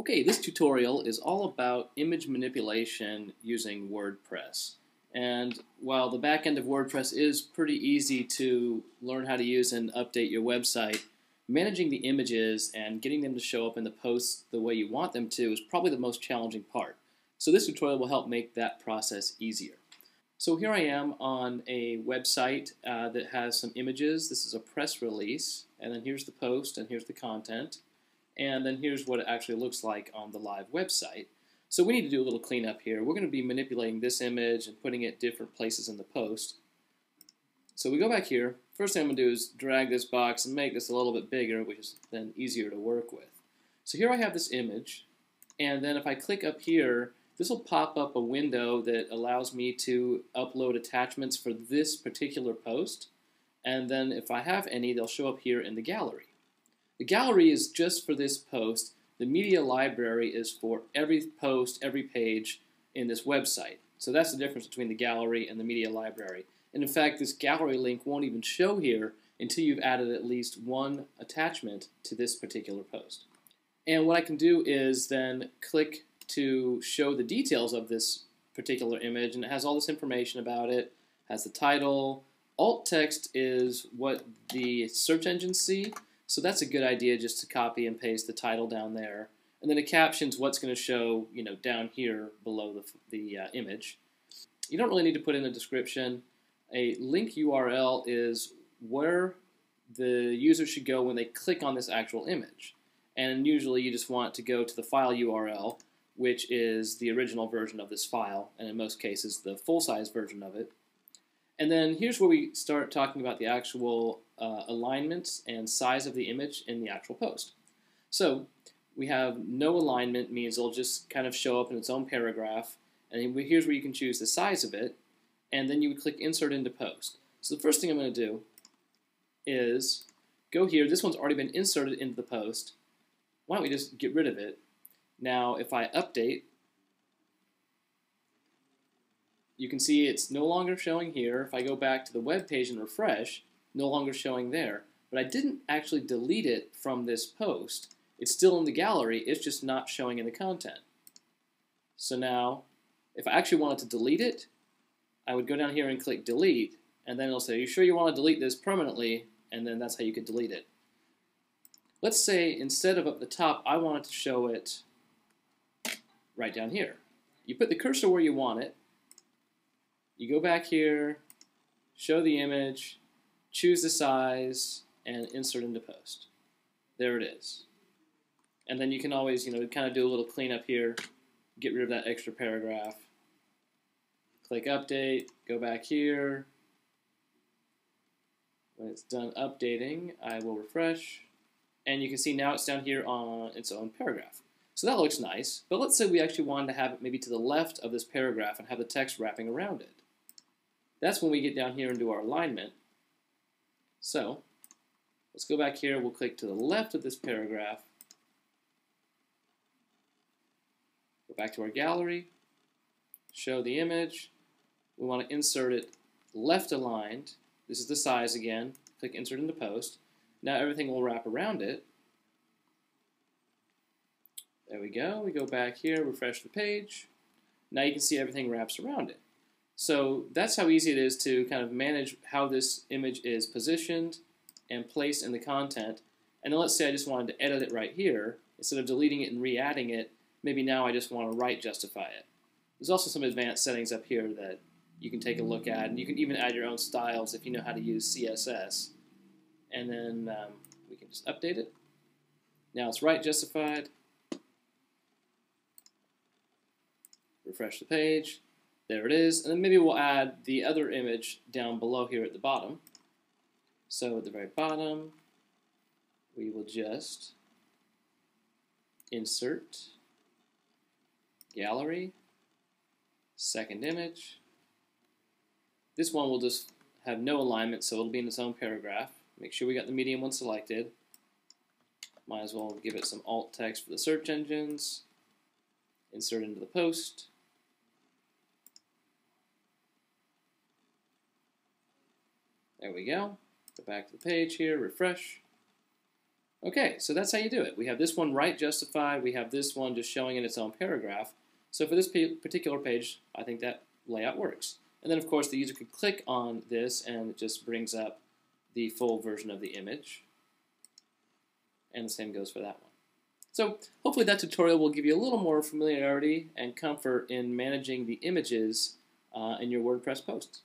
Okay, this tutorial is all about image manipulation using WordPress. And while the back end of WordPress is pretty easy to learn how to use and update your website, managing the images and getting them to show up in the posts the way you want them to is probably the most challenging part. So this tutorial will help make that process easier. So here I am on a website uh, that has some images. This is a press release, and then here's the post, and here's the content. And then here's what it actually looks like on the live website. So we need to do a little cleanup here. We're going to be manipulating this image and putting it different places in the post. So we go back here. First thing I'm going to do is drag this box and make this a little bit bigger, which is then easier to work with. So here I have this image, and then if I click up here, this will pop up a window that allows me to upload attachments for this particular post. And then if I have any, they'll show up here in the gallery. The gallery is just for this post. The media library is for every post, every page in this website. So that's the difference between the gallery and the media library. And in fact, this gallery link won't even show here until you've added at least one attachment to this particular post. And what I can do is then click to show the details of this particular image, and it has all this information about it, has the title. Alt text is what the search engines see, so that's a good idea just to copy and paste the title down there. And then a caption's what's going to show, you know, down here below the, the uh, image. You don't really need to put in a description. A link URL is where the user should go when they click on this actual image. And usually you just want to go to the file URL, which is the original version of this file, and in most cases the full-size version of it. And then here's where we start talking about the actual uh, alignment and size of the image in the actual post. So we have no alignment means it'll just kind of show up in its own paragraph. And here's where you can choose the size of it. And then you would click Insert into Post. So the first thing I'm going to do is go here. This one's already been inserted into the post. Why don't we just get rid of it? Now, if I update, you can see it's no longer showing here. If I go back to the web page and refresh, no longer showing there. But I didn't actually delete it from this post. It's still in the gallery, it's just not showing in the content. So now, if I actually wanted to delete it, I would go down here and click delete, and then it'll say, are you sure you want to delete this permanently? And then that's how you could delete it. Let's say instead of up the top, I wanted to show it right down here. You put the cursor where you want it, you go back here, show the image, choose the size, and insert into post. There it is. And then you can always, you know, kind of do a little cleanup here, get rid of that extra paragraph. Click update, go back here. When it's done updating, I will refresh. And you can see now it's down here on its own paragraph. So that looks nice, but let's say we actually wanted to have it maybe to the left of this paragraph and have the text wrapping around it. That's when we get down here and do our alignment. So let's go back here. We'll click to the left of this paragraph. Go back to our gallery. Show the image. We want to insert it left aligned. This is the size again. Click Insert into Post. Now everything will wrap around it. There we go. We go back here, refresh the page. Now you can see everything wraps around it. So that's how easy it is to kind of manage how this image is positioned and placed in the content. And then let's say I just wanted to edit it right here. Instead of deleting it and re-adding it, maybe now I just want to right justify it. There's also some advanced settings up here that you can take a look at. And you can even add your own styles if you know how to use CSS. And then um, we can just update it. Now it's right justified. Refresh the page. There it is. And then maybe we'll add the other image down below here at the bottom. So at the very bottom, we will just insert gallery, second image. This one will just have no alignment, so it'll be in its own paragraph. Make sure we got the medium one selected. Might as well give it some alt text for the search engines. Insert into the post. There we go. Go back to the page here, refresh. Okay, so that's how you do it. We have this one right justified. We have this one just showing in its own paragraph. So for this particular page, I think that layout works. And then, of course, the user could click on this and it just brings up the full version of the image. And the same goes for that one. So hopefully that tutorial will give you a little more familiarity and comfort in managing the images uh, in your WordPress posts.